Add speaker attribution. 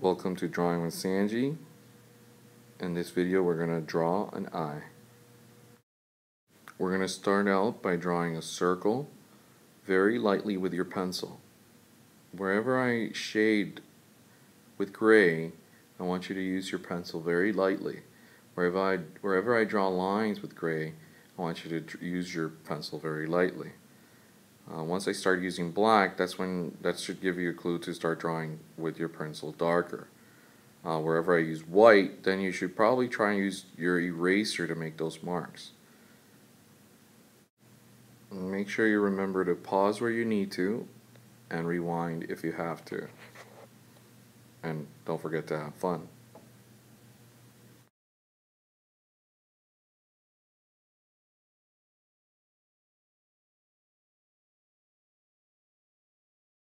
Speaker 1: Welcome to Drawing with Sangi. In this video we're going to draw an eye. We're going to start out by drawing a circle very lightly with your pencil. Wherever I shade with gray, I want you to use your pencil very lightly. Wherever I, wherever I draw lines with gray, I want you to use your pencil very lightly. Uh, once I start using black, that's when that should give you a clue to start drawing with your pencil darker. Uh, wherever I use white, then you should probably try and use your eraser to make those marks. Make sure you remember to pause where you need to and rewind if you have to. And don't forget to have fun.